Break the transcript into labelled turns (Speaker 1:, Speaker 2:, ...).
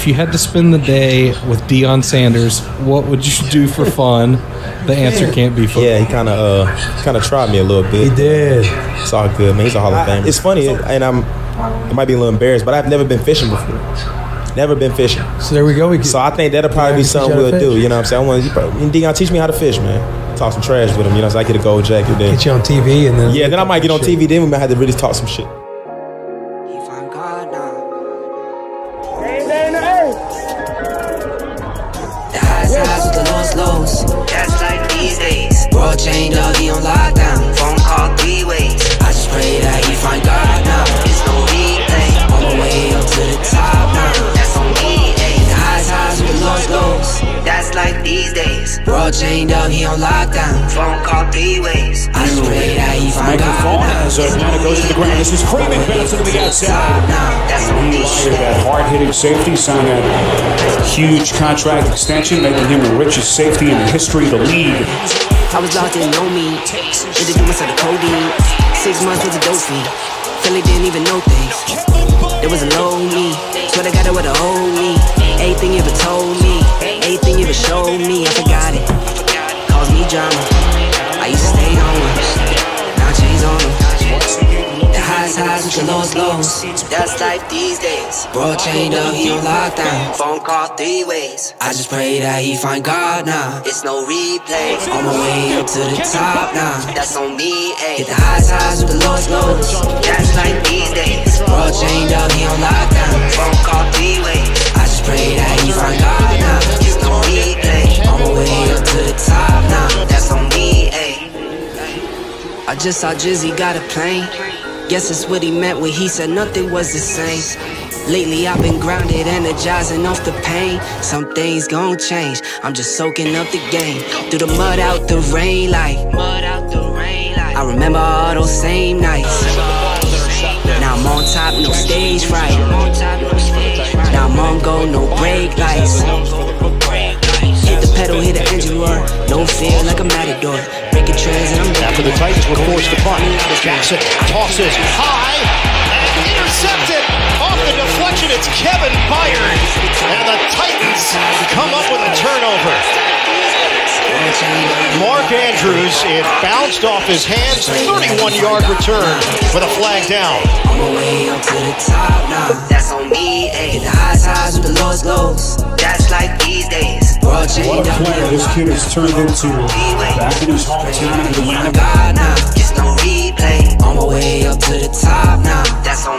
Speaker 1: if you had to spend the day with Deion Sanders, what would you do for fun? The answer can't be football.
Speaker 2: Yeah, he kind of uh, kind of tried me a little bit.
Speaker 3: He did.
Speaker 2: It's all good, man. He's a Hall of Famer. It's funny, and I'm I might be a little embarrassed, but I've never been fishing before. Never been fishing.
Speaker 3: So there we go. We can,
Speaker 2: So I think that'll probably be something
Speaker 3: you how to
Speaker 2: we'll do. You know what I'm saying? I want you probably, Deion, teach me how to fish, man. Talk some trash with him, you know, so I get a gold jacket. Then.
Speaker 3: get you on TV and then
Speaker 2: Yeah, then I might get on
Speaker 3: Shit.
Speaker 2: TV. Then we might have to really talk some shit.
Speaker 4: Days. Bro chained up, he on lockdown. Phone call three ways. I just pray that he find God
Speaker 5: Microphone
Speaker 4: now.
Speaker 5: as Atlanta goes to the ground. This is Freeman Benson to the outside.
Speaker 4: That's on me.
Speaker 5: He's that hard-hitting safety, signed a huge contract extension, making him the richest safety in the history of the league.
Speaker 4: I was lost, didn't know me. Introduced myself to codeine. Six months was a dope fiend. Philly didn't even know things. There was a low me. Swear to God, it would have hold me. Everything you ever told me. Everything you ever showed me. I forgot it. Caused me drama. I used to stay on one. Now chains on them. The highs highs with the lows lows. That's life these days. Bro chained up, he on lockdown. Phone call three ways. I just pray that he find God now. It's no replay. On my way up to the top now. That's on me, ayy. Hit the highs highs with the lows lows. That's like these days. Bro chained up, he on lockdown. Just saw Jizzy got a plane. Guess it's what he meant when he said nothing was the same. Lately I've been grounded, energizing off the pain. Some things gon' change. I'm just soaking up the game. Through the mud out the rain like mud out the rain like I remember all those same nights. Now I'm on top, no stage fright. Now I'm on go, no brake lights. No fear like a matador. Breaking trends and I'm
Speaker 6: After the Titans were forced to punt, Jackson tosses high and intercepted off the deflection. It's Kevin Byard, and the Titans come up with a turnover. Mark Andrews, it bounced off his hands, 31 yard return with a flag down.
Speaker 4: On my way up to the top now. That's on me, ayy. The highs, highs with the lows, lows. That's like these days.
Speaker 5: What a player this kid has turned into back in his hometown in Atlanta.
Speaker 4: On my way up to the top now. That's.